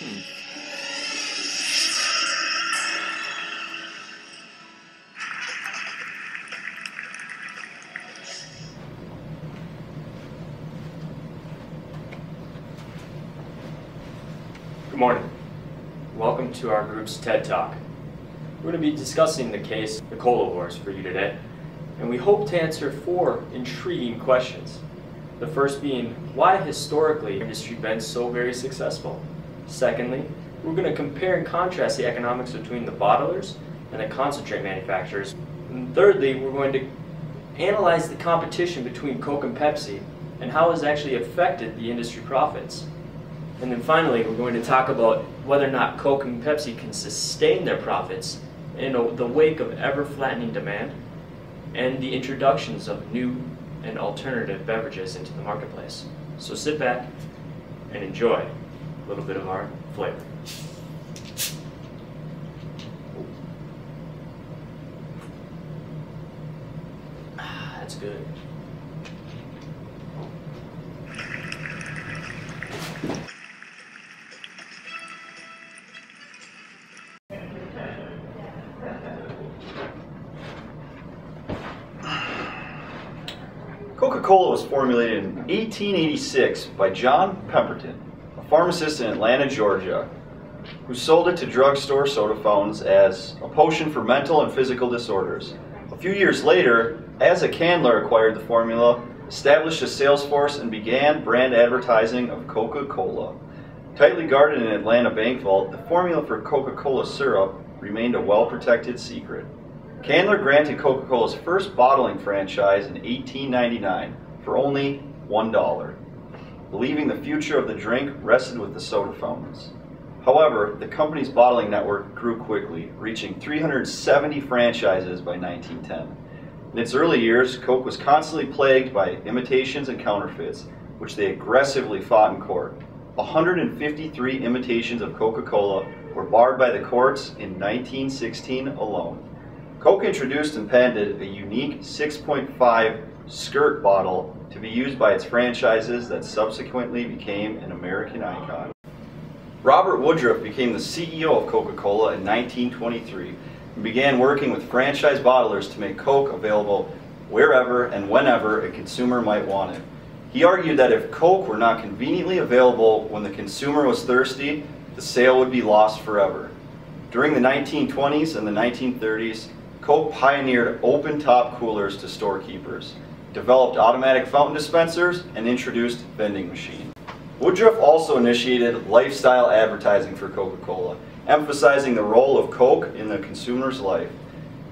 Good morning. Welcome to our group's TED Talk. We're going to be discussing the case, the Cola Wars, for you today, and we hope to answer four intriguing questions. The first being, why historically the industry been so very successful? Secondly, we're going to compare and contrast the economics between the bottlers and the concentrate manufacturers. And thirdly, we're going to analyze the competition between Coke and Pepsi and how it's actually affected the industry profits. And then finally, we're going to talk about whether or not Coke and Pepsi can sustain their profits in the wake of ever flattening demand and the introductions of new and alternative beverages into the marketplace. So sit back and enjoy little bit of our flavor. Ah, that's good. Coca-Cola was formulated in 1886 by John Pemberton, pharmacist in Atlanta, Georgia, who sold it to drugstore soda fountains as a potion for mental and physical disorders. A few years later, Asa Candler acquired the formula, established a sales force, and began brand advertising of Coca-Cola. Tightly guarded in Atlanta bank vault, the formula for Coca-Cola syrup remained a well-protected secret. Candler granted Coca-Cola's first bottling franchise in 1899 for only $1, believing the future of the drink rested with the soda fountains. However, the company's bottling network grew quickly, reaching 370 franchises by 1910. In its early years, Coke was constantly plagued by imitations and counterfeits, which they aggressively fought in court. 153 imitations of Coca-Cola were barred by the courts in 1916 alone. Coke introduced and patented a unique 6.5 skirt bottle to be used by its franchises that subsequently became an American icon. Robert Woodruff became the CEO of Coca-Cola in 1923 and began working with franchise bottlers to make Coke available wherever and whenever a consumer might want it. He argued that if Coke were not conveniently available when the consumer was thirsty, the sale would be lost forever. During the 1920s and the 1930s, Coke pioneered open-top coolers to storekeepers, developed automatic fountain dispensers, and introduced vending machines. Woodruff also initiated lifestyle advertising for Coca-Cola, emphasizing the role of Coke in the consumer's life.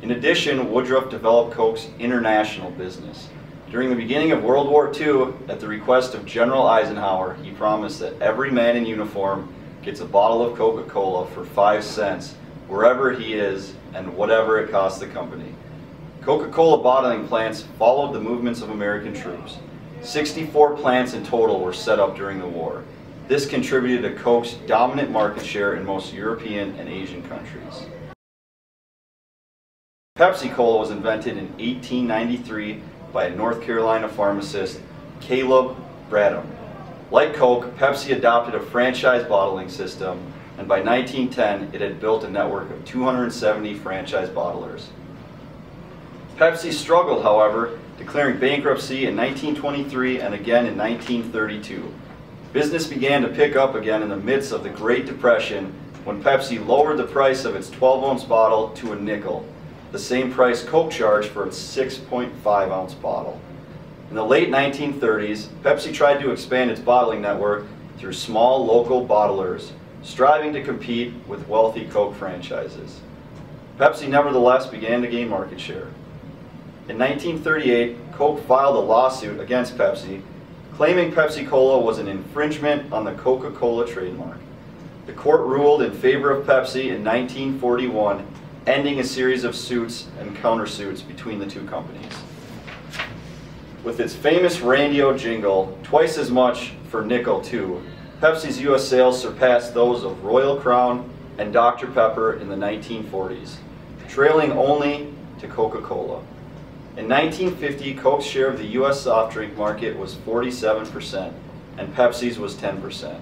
In addition, Woodruff developed Coke's international business. During the beginning of World War II, at the request of General Eisenhower, he promised that every man in uniform gets a bottle of Coca-Cola for five cents wherever he is and whatever it costs the company. Coca-Cola bottling plants followed the movements of American troops. 64 plants in total were set up during the war. This contributed to Coke's dominant market share in most European and Asian countries. Pepsi-Cola was invented in 1893 by a North Carolina pharmacist, Caleb Bradham. Like Coke, Pepsi adopted a franchise bottling system and by 1910 it had built a network of 270 franchise bottlers. Pepsi struggled, however, declaring bankruptcy in 1923 and again in 1932. Business began to pick up again in the midst of the Great Depression when Pepsi lowered the price of its 12 ounce bottle to a nickel, the same price Coke charged for its 6.5 ounce bottle. In the late 1930s, Pepsi tried to expand its bottling network through small local bottlers striving to compete with wealthy Coke franchises. Pepsi nevertheless began to gain market share. In 1938, Coke filed a lawsuit against Pepsi, claiming Pepsi-Cola was an infringement on the Coca-Cola trademark. The court ruled in favor of Pepsi in 1941, ending a series of suits and countersuits between the two companies. With its famous Radio jingle, twice as much for nickel too, Pepsi's U.S. sales surpassed those of Royal Crown and Dr. Pepper in the 1940s, trailing only to Coca-Cola. In 1950, Coke's share of the U.S. soft drink market was 47%, and Pepsi's was 10%.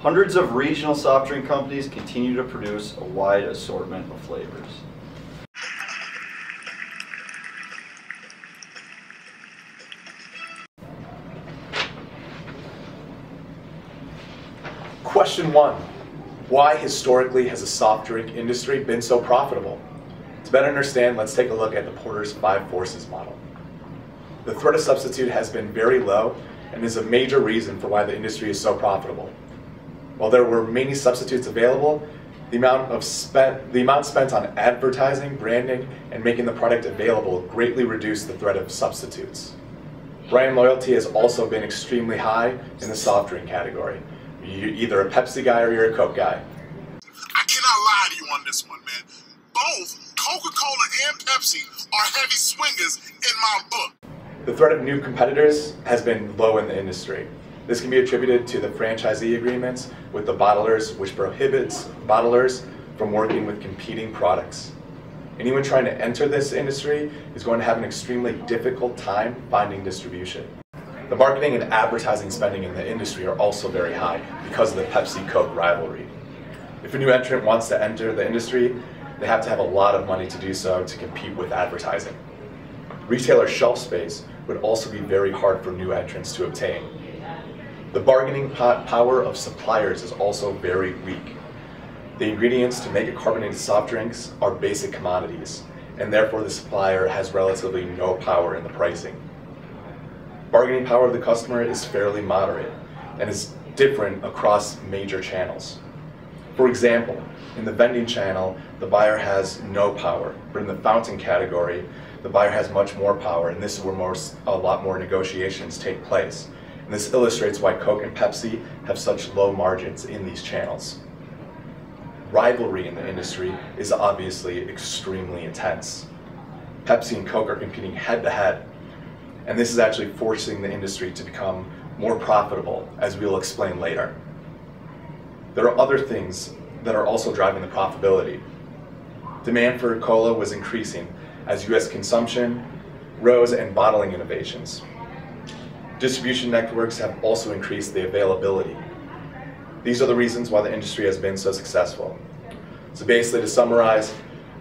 Hundreds of regional soft drink companies continue to produce a wide assortment of flavors. Question one, why historically has the soft drink industry been so profitable? To better understand, let's take a look at the Porter's Five Forces model. The threat of substitute has been very low and is a major reason for why the industry is so profitable. While there were many substitutes available, the amount, of spent, the amount spent on advertising, branding, and making the product available greatly reduced the threat of substitutes. Brand loyalty has also been extremely high in the soft drink category. You're either a Pepsi guy or you're a Coke guy. I cannot lie to you on this one, man. Both Coca-Cola and Pepsi are heavy swingers in my book. The threat of new competitors has been low in the industry. This can be attributed to the franchisee agreements with the bottlers, which prohibits bottlers from working with competing products. Anyone trying to enter this industry is going to have an extremely difficult time finding distribution. The marketing and advertising spending in the industry are also very high because of the Pepsi-Coke rivalry. If a new entrant wants to enter the industry, they have to have a lot of money to do so to compete with advertising. Retailer shelf space would also be very hard for new entrants to obtain. The bargaining power of suppliers is also very weak. The ingredients to make a carbonated soft drinks are basic commodities, and therefore the supplier has relatively no power in the pricing. Bargaining power of the customer is fairly moderate and is different across major channels. For example, in the vending channel, the buyer has no power, but in the fountain category, the buyer has much more power, and this is where most, a lot more negotiations take place. And this illustrates why Coke and Pepsi have such low margins in these channels. Rivalry in the industry is obviously extremely intense. Pepsi and Coke are competing head to head, and this is actually forcing the industry to become more profitable, as we'll explain later. There are other things that are also driving the profitability. Demand for cola was increasing as US consumption rose and bottling innovations. Distribution networks have also increased the availability. These are the reasons why the industry has been so successful. So basically to summarize,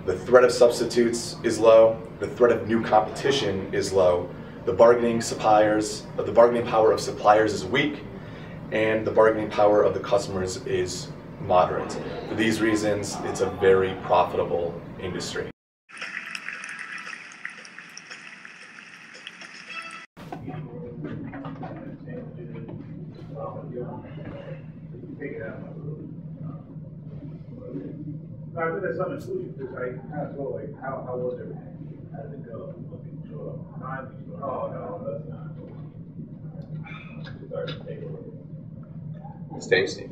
the threat of substitutes is low, the threat of new competition is low, the bargaining suppliers, the bargaining power of suppliers is weak, and the bargaining power of the customers is moderate. For these reasons, it's a very profitable industry. I something too, because I kind of like, how, how was everything? How did it go? Looking short time? Oh, no, that's not. Sorry, tasty.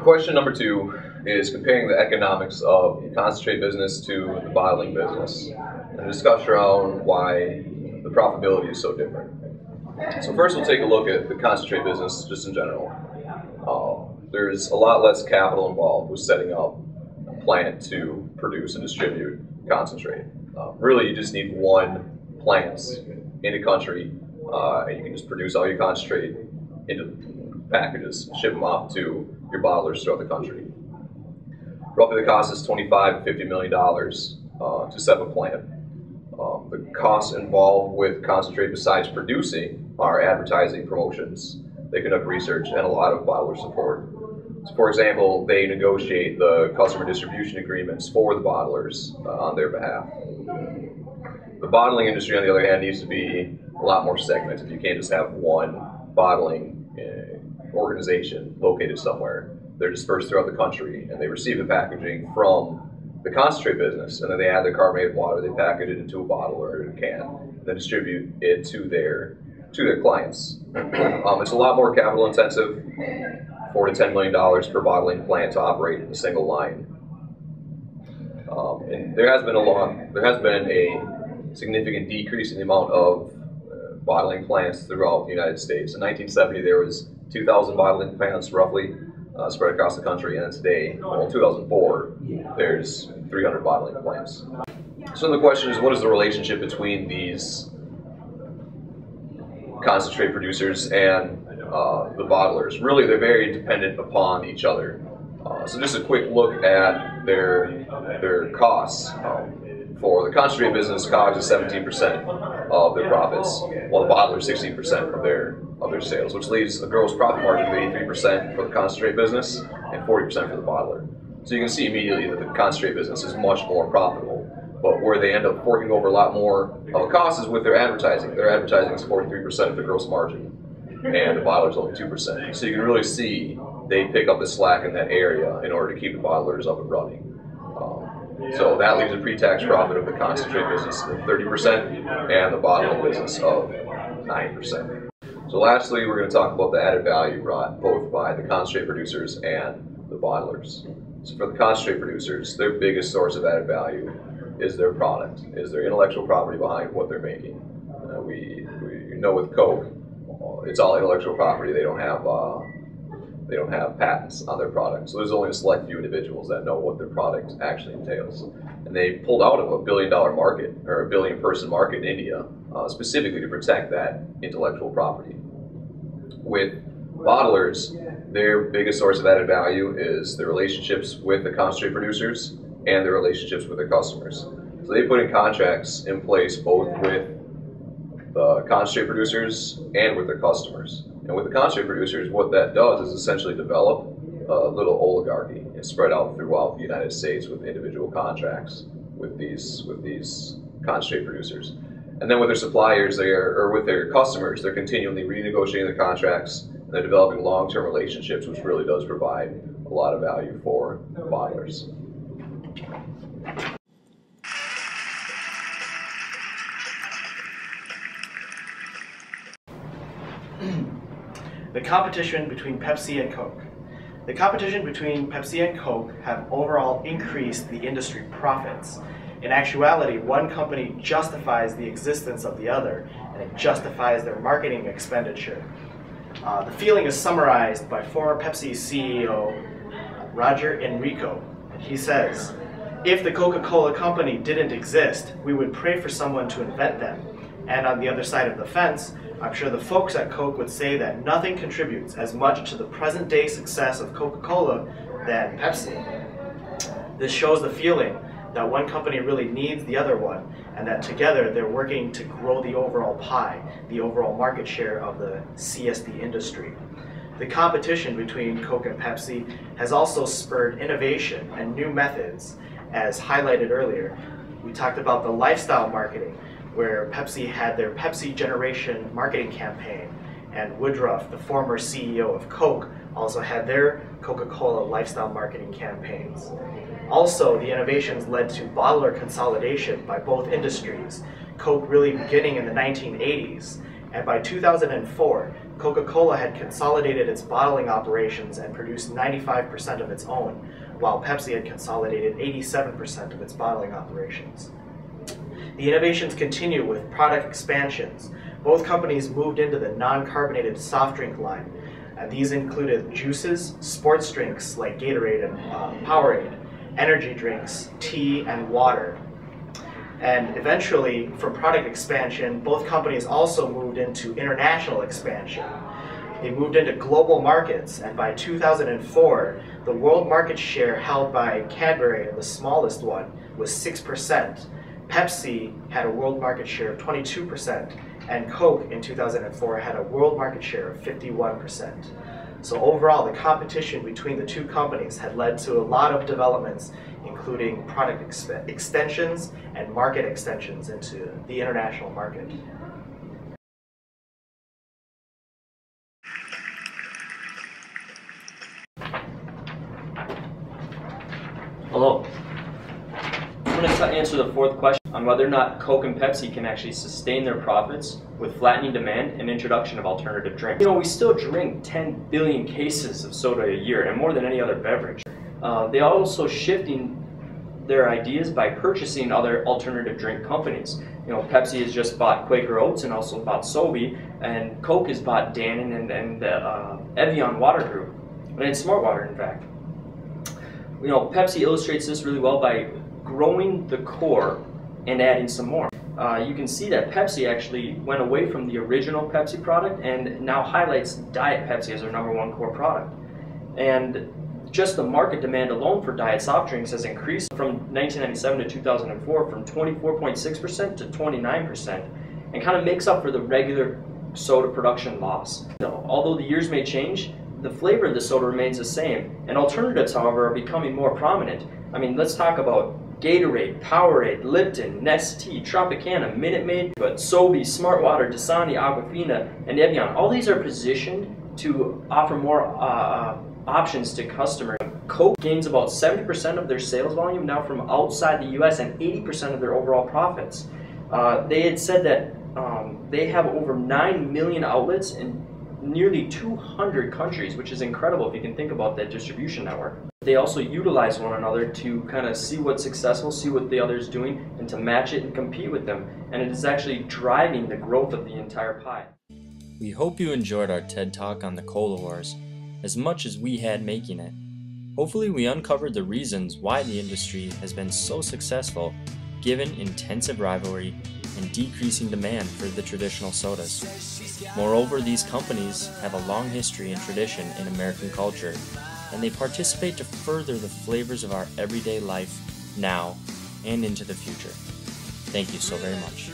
Question number two is comparing the economics of concentrate business to the bottling business and discuss around why the profitability is so different. So first we'll take a look at the concentrate business just in general. Uh, there's a lot less capital involved with setting up a plant to produce and distribute concentrate. Uh, really, you just need one plant in a country, uh, and you can just produce all your concentrate into packages, ship them off to your bottlers throughout the country. Roughly, the cost is 25 to 50 million dollars uh, to set up a plant. Um, the costs involved with concentrate, besides producing, are advertising, promotions, they conduct research, and a lot of bottler support. So for example, they negotiate the customer distribution agreements for the bottlers uh, on their behalf. The bottling industry, on the other hand, needs to be a lot more segmented. You can't just have one bottling uh, organization located somewhere. They're dispersed throughout the country, and they receive the packaging from the concentrate business, and then they add the carbonated water, they package it into a bottle or a can, and then distribute it to their to their clients. Um, it's a lot more capital intensive, four to ten million dollars per bottling plant to operate in a single line. Um, and there has been a long, there has been a significant decrease in the amount of bottling plants throughout the United States. In 1970, there was 2,000 bottling plants roughly uh, spread across the country, and today, well, 2004, there's 300 bottling plants. So the question is, what is the relationship between these concentrate producers and uh, the bottlers. Really, they're very dependent upon each other. Uh, so just a quick look at their their costs. Um, for the concentrate business, COGS is 17% of their profits, while the bottler is 16% of their of their sales, which leaves a gross profit margin of 83% for the concentrate business and 40% for the bottler. So you can see immediately that the concentrate business is much more profitable. But where they end up forking over a lot more of a cost is with their advertising. Their advertising is 43% of the gross margin, and the bottler's only 2%. So you can really see they pick up the slack in that area in order to keep the bottlers up and running. So that leaves a pre-tax profit of the concentrate business of 30% and the bottle business of 9%. So lastly, we're going to talk about the added value brought both by the concentrate producers and the bottlers. So for the concentrate producers, their biggest source of added value is their product, is their intellectual property behind what they're making. Uh, we, we know with Coke, it's all intellectual property. They don't have uh, they don't have patents on their product. So there's only a select few individuals that know what their product actually entails. And they pulled out of a billion dollar market or a billion person market in India uh, specifically to protect that intellectual property. With bottlers, their biggest source of added value is the relationships with the concentrate producers and their relationships with their customers. So they put in contracts in place both with the concentrate producers and with their customers. And with the concentrate producers, what that does is essentially develop a little oligarchy and spread out throughout the United States with individual contracts with these with these concentrate producers. And then with their suppliers, they are, or with their customers, they're continually renegotiating the contracts and they're developing long-term relationships, which really does provide a lot of value for bottlers. The competition between Pepsi and Coke. The competition between Pepsi and Coke have overall increased the industry profits. In actuality, one company justifies the existence of the other, and it justifies their marketing expenditure. Uh, the feeling is summarized by former Pepsi CEO Roger Enrico. He says, if the Coca-Cola company didn't exist, we would pray for someone to invent them. And on the other side of the fence, I'm sure the folks at Coke would say that nothing contributes as much to the present day success of Coca-Cola than Pepsi. This shows the feeling that one company really needs the other one, and that together they're working to grow the overall pie, the overall market share of the CSD industry. The competition between Coke and Pepsi has also spurred innovation and new methods, as highlighted earlier. We talked about the lifestyle marketing, where Pepsi had their Pepsi Generation marketing campaign, and Woodruff, the former CEO of Coke, also had their Coca-Cola lifestyle marketing campaigns. Also, the innovations led to bottler consolidation by both industries, Coke really beginning in the 1980s, and by 2004, Coca-Cola had consolidated its bottling operations and produced 95% of its own, while Pepsi had consolidated 87% of its bottling operations. The innovations continue with product expansions. Both companies moved into the non-carbonated soft drink line. And these included juices, sports drinks like Gatorade and uh, Powerade, energy drinks, tea, and water. And eventually, from product expansion, both companies also moved into international expansion. They moved into global markets, and by 2004, the world market share held by Cadbury, the smallest one, was 6%. Pepsi had a world market share of 22%, and Coke in 2004 had a world market share of 51%. So overall, the competition between the two companies had led to a lot of developments, including product ex extensions and market extensions into the international market. Hello. I'm going question on whether or not Coke and Pepsi can actually sustain their profits with flattening demand and introduction of alternative drinks. You know, we still drink 10 billion cases of soda a year, and more than any other beverage. Uh, they are also shifting their ideas by purchasing other alternative drink companies. You know, Pepsi has just bought Quaker Oats and also bought Sobe, and Coke has bought Dannon and, and uh, Evian Water Group, and Smart Water, in fact. You know, Pepsi illustrates this really well by growing the core and adding some more. uh, you can see that Pepsi actually went away from the original Pepsi product and now highlights Diet Pepsi as their number one core product. And just the market demand alone for diet soft drinks has increased from 1997 to 2004 from 24.6% to 29% and kind of makes up for the regular soda production loss. So, although the years may change, the flavor of the soda remains the same, and alternatives, however, are becoming more prominent. I mean, let's talk about Gatorade, Powerade, Lipton, Nestea, Tropicana, Minute Maid, but Sobe, Smartwater, Dasani, Aquafina, and Evian. All these are positioned to offer more uh, uh options to customers. Coke gains about 70% of their sales volume now from outside the US and 80% of their overall profits. Uh, they had said that um, they have over 9 million outlets in nearly 200 countries, which is incredible if you can think about that distribution network. They also utilize one another to kind of see what's successful, see what the other's doing, and to match it and compete with them. And it is actually driving the growth of the entire pie. We hope you enjoyed our TED Talk on the Cola Wars as much as we had making it. Hopefully, we uncovered the reasons why the industry has been so successful given intensive rivalry and decreasing demand for the traditional sodas. Moreover, these companies have a long history and tradition in American culture, and they participate to further the flavors of our everyday life now and into the future. Thank you so very much.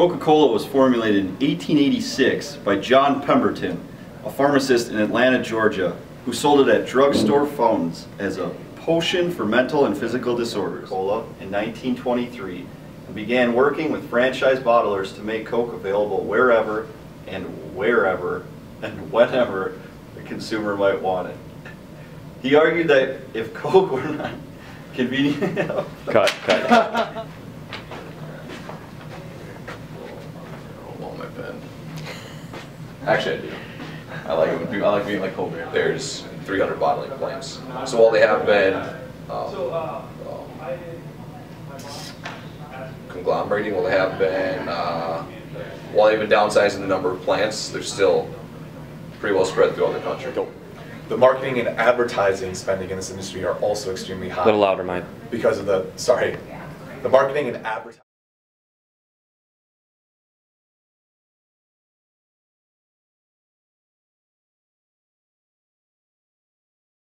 Coca-Cola was formulated in 1886 by John Pemberton, a pharmacist in Atlanta, Georgia, who sold it at drugstore fountains as a potion for mental and physical disorders. Cola in 1923 and began working with franchise bottlers to make Coke available wherever and wherever and whenever the consumer might want it. He argued that if Coke were not convenient enough, cut, cut. Actually, I do. I like. I like being like Kobe. There's 300 bottling plants. So while they have been um, um, conglomerating, while they have been uh, while they've been downsizing the number of plants, they're still pretty well spread throughout the country. The marketing and advertising spending in this industry are also extremely high. A little louder, Mike. Because of the, sorry, the marketing and advertising.